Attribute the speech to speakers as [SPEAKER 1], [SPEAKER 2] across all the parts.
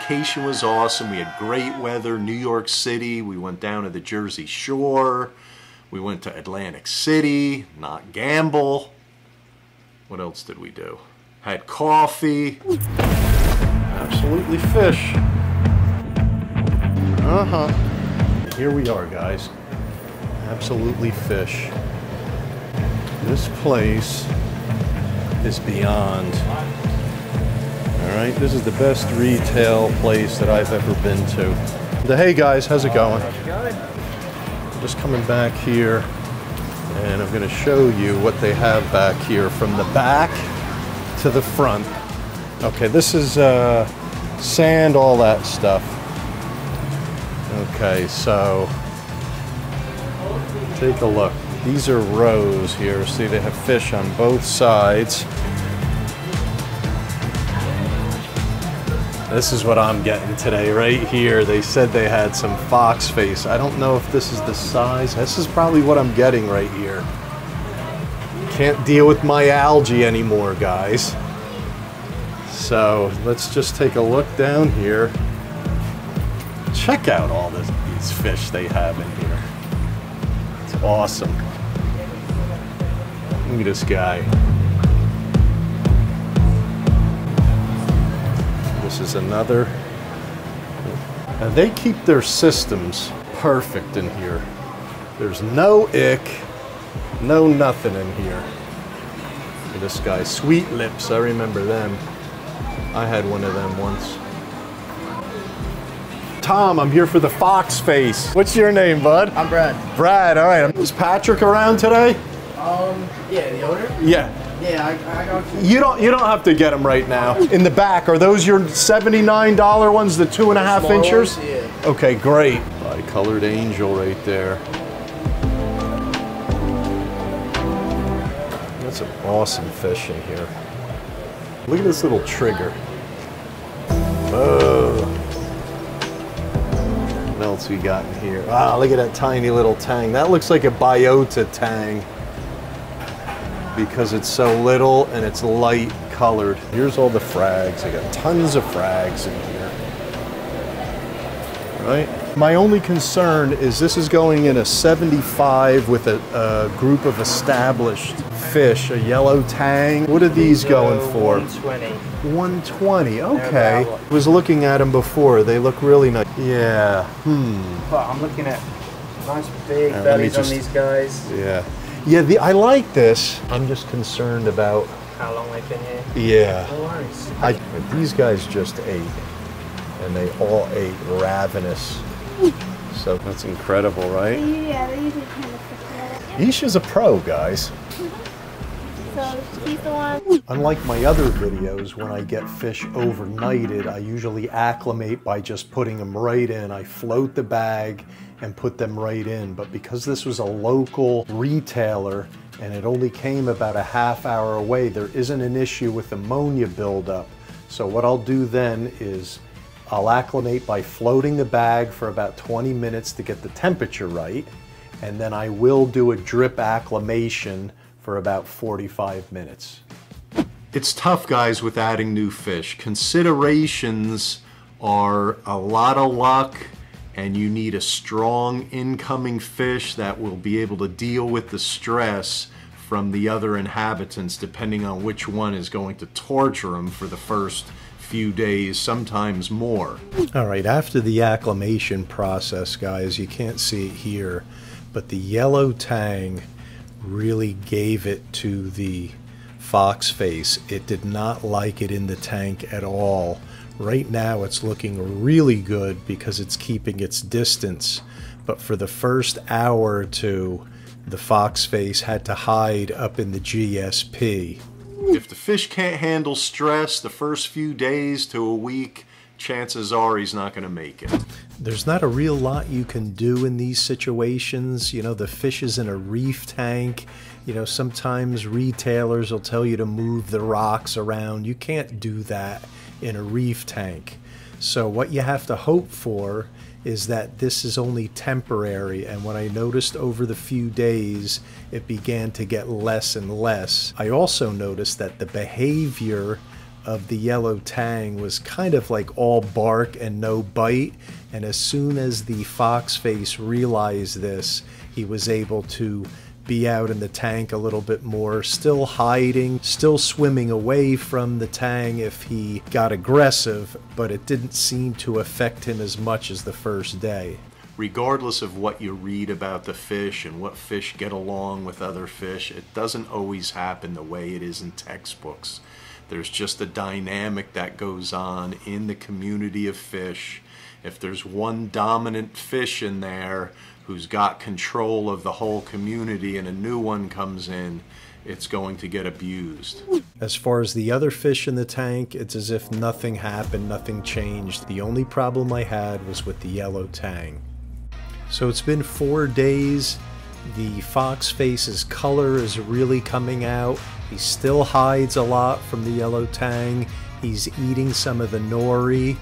[SPEAKER 1] vacation was awesome. We had great weather. New York City. We went down to the Jersey Shore. We went to Atlantic City, not gamble. What else did we do? Had coffee. Absolutely fish. Uh-huh. Here we are, guys. Absolutely fish. This place is beyond. All right, this is the best retail place that I've ever been to. The, hey guys, how's it going? I'm just coming back here and I'm going to show you what they have back here from the back to the front. Okay, this is uh, sand, all that stuff. Okay, so take a look. These are rows here. See, they have fish on both sides. This is what I'm getting today, right here. They said they had some fox face. I don't know if this is the size. This is probably what I'm getting right here. Can't deal with my algae anymore, guys. So let's just take a look down here. Check out all this, these fish they have in here. It's awesome. Look at this guy. Is another. And they keep their systems perfect in here. There's no ick, no nothing in here. Look this guy, Sweet Lips, I remember them. I had one of them once. Tom, I'm here for the fox face. What's your name, bud?
[SPEAKER 2] I'm Brad.
[SPEAKER 1] Brad, all right. Is Patrick around today?
[SPEAKER 2] Um, yeah, the owner?
[SPEAKER 1] Yeah.
[SPEAKER 2] Yeah, I, I got
[SPEAKER 1] You don't you don't have to get them right now. In the back, are those your $79 ones, the two and a half
[SPEAKER 2] Small
[SPEAKER 1] inchers?
[SPEAKER 2] ones, yeah.
[SPEAKER 1] Okay, great. Bi-colored angel right there. That's some awesome fish in here. Look at this little trigger. Oh. What else we got in here? Wow, look at that tiny little tang. That looks like a biota tang because it's so little and it's light colored. Here's all the frags. I got tons of frags in here. Right? My only concern is this is going in a 75 with a, a group of established fish, a yellow tang. What are these going for?
[SPEAKER 2] 120.
[SPEAKER 1] 120. Okay. I was looking at them before. They look really nice. Yeah. Hmm.
[SPEAKER 2] But I'm looking at nice big bellies
[SPEAKER 1] just-
[SPEAKER 2] on these guys.
[SPEAKER 1] Yeah. Yeah, the, I like this. I'm just concerned about,
[SPEAKER 2] How long they've been here.
[SPEAKER 1] yeah.
[SPEAKER 2] No worries.
[SPEAKER 1] I, these guys just ate, and they all ate ravenous. So that's incredible, right?
[SPEAKER 3] Yeah, they usually kind of prefer it.
[SPEAKER 1] Isha's a pro, guys.
[SPEAKER 3] So he's the one.
[SPEAKER 1] Unlike my other videos, when I get fish overnighted, I usually acclimate by just putting them right in. I float the bag and put them right in. But because this was a local retailer and it only came about a half hour away, there isn't an issue with ammonia buildup. So what I'll do then is I'll acclimate by floating the bag for about 20 minutes to get the temperature right. And then I will do a drip acclimation for about 45 minutes. It's tough, guys, with adding new fish. Considerations are a lot of luck, and you need a strong incoming fish that will be able to deal with the stress from the other inhabitants, depending on which one is going to torture them for the first few days, sometimes more. All right, after the acclimation process, guys, you can't see it here, but the yellow tang really gave it to the fox face. It did not like it in the tank at all. Right now it's looking really good because it's keeping its distance, but for the first hour or two, the fox face had to hide up in the GSP. If the fish can't handle stress the first few days to a week, chances are he's not going to make it. There's not a real lot you can do in these situations. You know, the fish is in a reef tank. You know, sometimes retailers will tell you to move the rocks around. You can't do that in a reef tank. So, what you have to hope for is that this is only temporary. And what I noticed over the few days, it began to get less and less. I also noticed that the behavior of the yellow tang was kind of like all bark and no bite. And as soon as the fox face realized this, he was able to be out in the tank a little bit more, still hiding, still swimming away from the tang if he got aggressive, but it didn't seem to affect him as much as the first day. Regardless of what you read about the fish and what fish get along with other fish, it doesn't always happen the way it is in textbooks. There's just a dynamic that goes on in the community of fish. If there's one dominant fish in there who's got control of the whole community and a new one comes in, it's going to get abused. As far as the other fish in the tank, it's as if nothing happened, nothing changed. The only problem I had was with the yellow tang. So it's been four days. The fox face's color is really coming out. He still hides a lot from the yellow tang. He's eating some of the nori.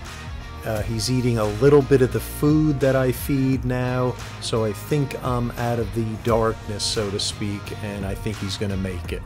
[SPEAKER 1] Uh, he's eating a little bit of the food that I feed now, so I think I'm out of the darkness, so to speak, and I think he's going to make it.